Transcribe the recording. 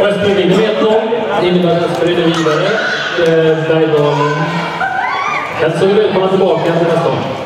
Östby vinner med 1-0. Det innebär att Östby är vidare. Eh, Bergdalen hälsar vi välkomna tillbaka till nästa år.